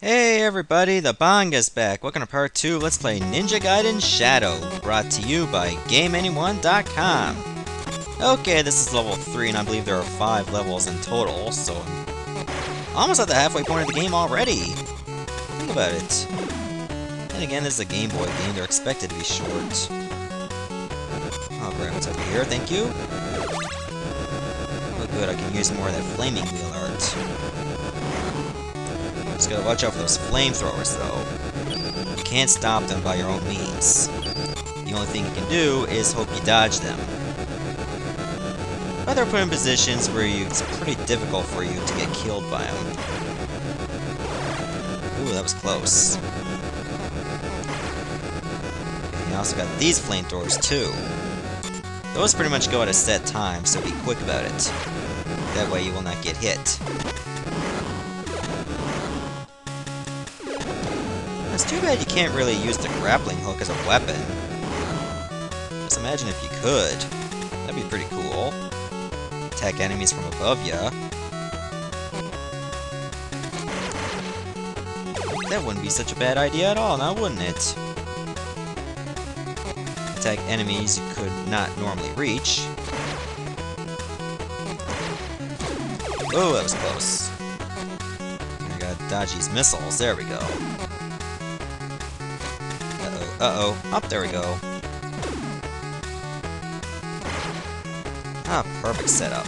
Hey everybody, the Bangaa's back. Welcome to part 2 Let's Play Ninja Gaiden Shadow, brought to you by GameAnyone.com. Okay, this is level 3, and I believe there are 5 levels in total, so almost at the halfway point of the game already. Think about it. And again, this is a Game Boy game, they're expected to be short. Oh, I'll grab what's over here, thank you. Oh good, I can use more of that flaming wheel art. Just gotta watch out for those flamethrowers, though. You can't stop them by your own means. The only thing you can do is hope you dodge them. But they're put in positions where you, it's pretty difficult for you to get killed by them. Ooh, that was close. You also got these flamethrowers, too. Those pretty much go at a set time, so be quick about it. That way you will not get hit. Too bad you can't really use the grappling hook as a weapon. Just imagine if you could. That'd be pretty cool. Attack enemies from above ya. That wouldn't be such a bad idea at all, now wouldn't it? Attack enemies you could not normally reach. Oh, that was close. I got Dodgy's missiles, there we go. Uh-oh. Up, there we go. Ah, perfect setup.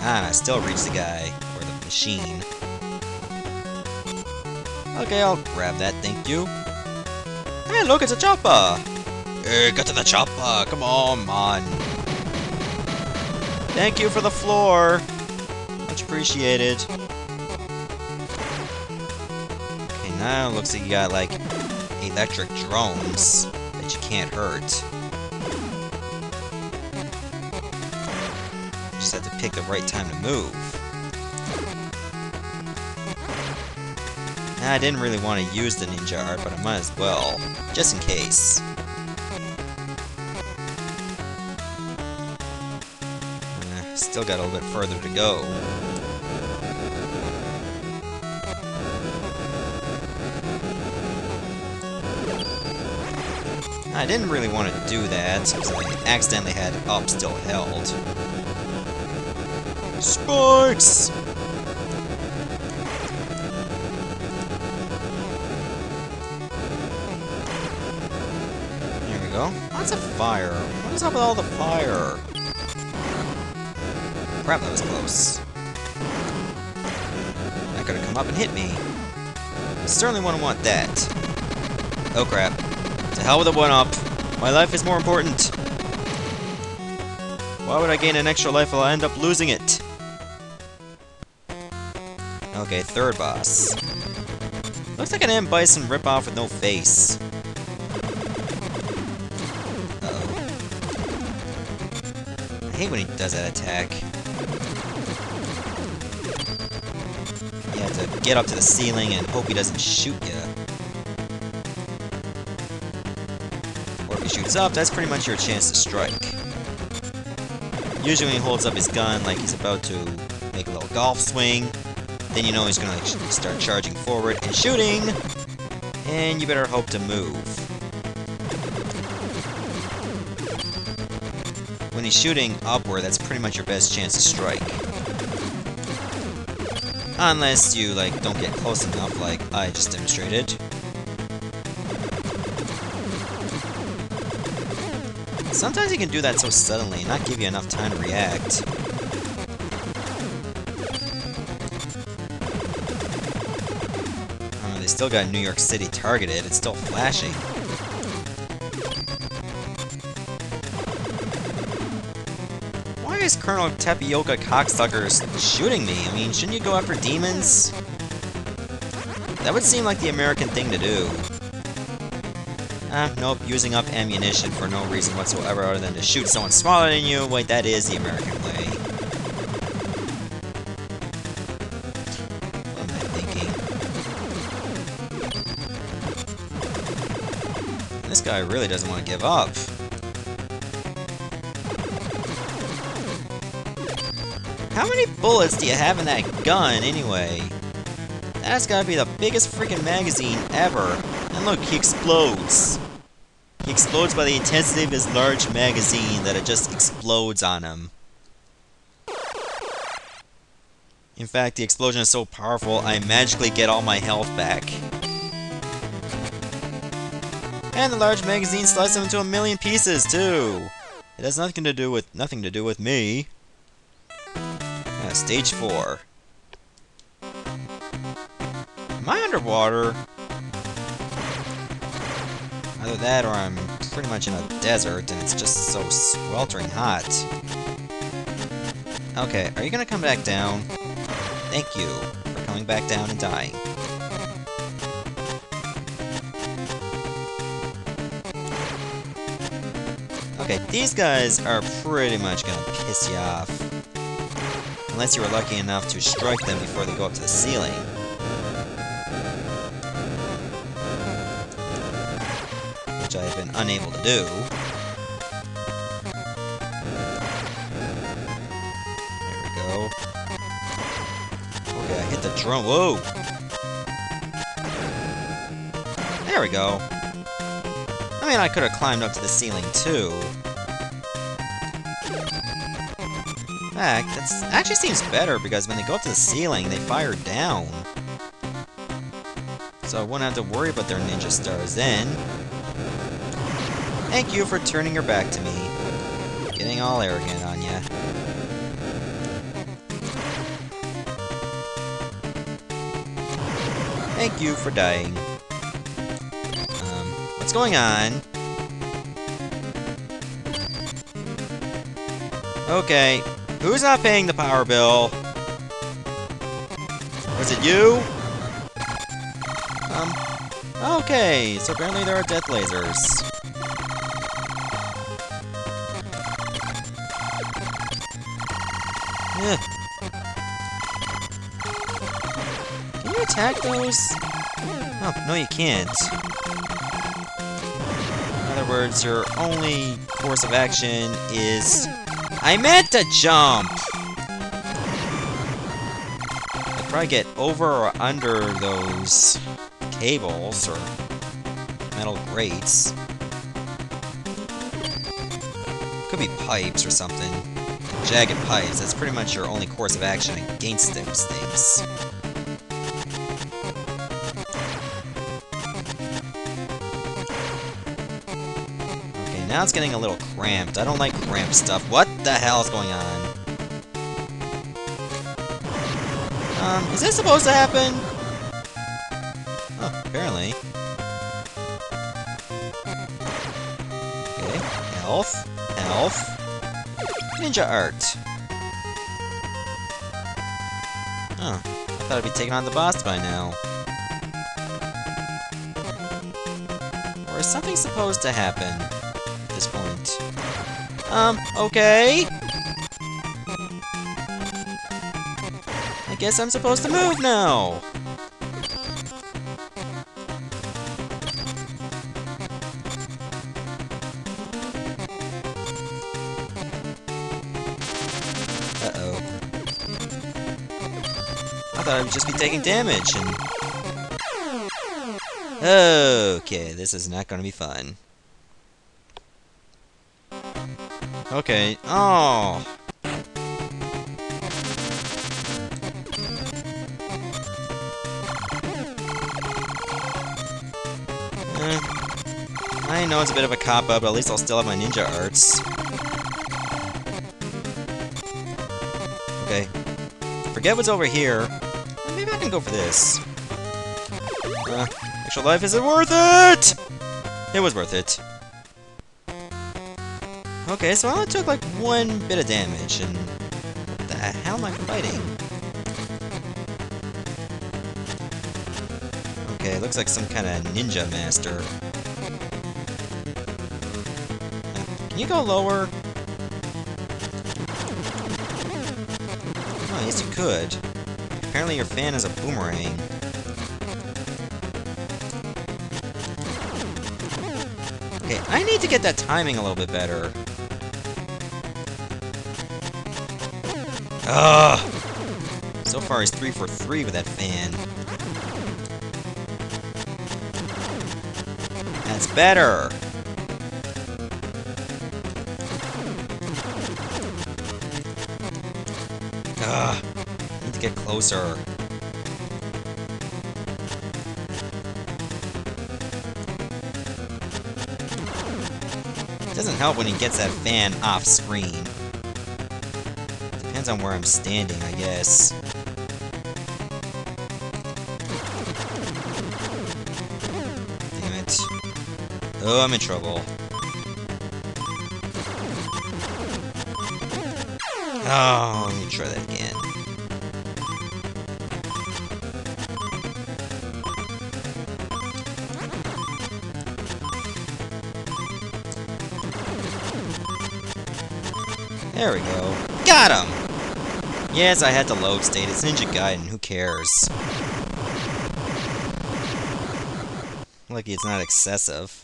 Ah, I still reach the guy, or the machine. Okay, I'll grab that, thank you. Hey, look, it's a chopper! Hey, get to the chopper! Come on, man! Thank you for the floor! Much appreciated. Okay, now looks like you got, like, electric drones that you can't hurt. Just have to pick the right time to move. Nah, I didn't really want to use the ninja art, but I might as well, just in case. Still got a little bit further to go. I didn't really want to do that, because I accidentally had up still held. Spikes! There we go. Lots of fire. What is up with all the fire? Crap, that was close. That could have come up and hit me. Certainly wouldn't want that. Oh crap. Hell with a one-up. My life is more important. Why would I gain an extra life if I end up losing it? Okay, third boss. Looks like an M. Bison ripoff with no face. Uh oh I hate when he does that attack. You have to get up to the ceiling and hope he doesn't shoot you. Shoots up, that's pretty much your chance to strike. Usually when he holds up his gun like he's about to make a little golf swing, then you know he's gonna like, start charging forward and shooting! And you better hope to move. When he's shooting upward, that's pretty much your best chance to strike. Unless you, like, don't get close enough like I just demonstrated. Sometimes he can do that so suddenly not give you enough time to react. Oh, they still got New York City targeted. It's still flashing. Why is Colonel Tapioca Cocksucker shooting me? I mean, shouldn't you go after demons? That would seem like the American thing to do. Ah, nope, using up ammunition for no reason whatsoever other than to shoot someone smaller than you. Wait, that is the American way. What am I thinking? This guy really doesn't want to give up. How many bullets do you have in that gun, anyway? That's gotta be the biggest freaking magazine ever. Look, he explodes. He explodes by the intensity of his large magazine that it just explodes on him. In fact, the explosion is so powerful, I magically get all my health back. And the large magazine slices him into a million pieces, too! It has nothing to do with nothing to do with me. Uh, stage 4. Am I underwater? Either that or I'm pretty much in a desert and it's just so sweltering hot. Okay, are you gonna come back down? Thank you for coming back down and dying. Okay, these guys are pretty much gonna piss you off. Unless you were lucky enough to strike them before they go up to the ceiling. Unable to do. There we go. Oh, okay, I hit the drone. Whoa! There we go. I mean, I could have climbed up to the ceiling, too. Fact, that actually seems better, because when they go up to the ceiling, they fire down. So I wouldn't have to worry about their ninja stars then. Thank you for turning your back to me. Getting all arrogant on ya. Thank you for dying. Um, what's going on? Okay, who's not paying the power bill? Was it you? Um, okay, so apparently there are death lasers. Can you attack those? Oh, no you can't. In other words, your only course of action is... I meant to jump! I'd probably get over or under those cables or metal grates. Could be pipes or something. Jagged pipes, that's pretty much your only course of action against those things. Okay, now it's getting a little cramped. I don't like cramped stuff. What the hell is going on? Um, is this supposed to happen? Oh, apparently. Okay, health, health. Ninja art. Oh, I thought I'd be taking on the boss by now. Or is something supposed to happen at this point? Um, okay. I guess I'm supposed to move now. Thought I would just be taking damage, and... Okay, this is not gonna be fun. Okay, oh! Eh, I know it's a bit of a cop-out, but at least I'll still have my ninja arts. Okay. Forget what's over here. Can go for this. Uh, actual life isn't worth it! It was worth it. Okay, so I only took like one bit of damage, and the hell am I fighting? Okay, looks like some kind of ninja master. Can you go lower? Oh, yes you could. Apparently your fan is a boomerang. Okay, I need to get that timing a little bit better. Ugh! So far he's 3 for 3 with that fan. That's better! Ugh get closer. It doesn't help when he gets that fan off screen. Depends on where I'm standing, I guess. Damn it. Oh, I'm in trouble. Oh, let me try that again. There we go. Got him! Yes, I had to load state. It's Ninja Gaiden. Who cares? Lucky it's not excessive.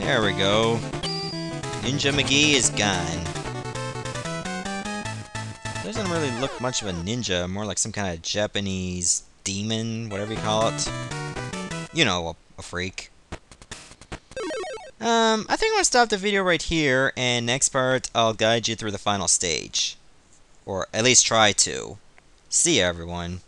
There we go. Ninja McGee is gone. Doesn't really look much of a ninja, more like some kind of Japanese demon, whatever you call it. You know, a, a freak. Um, I think I'm going to stop the video right here, and next part I'll guide you through the final stage. Or at least try to. See ya, everyone.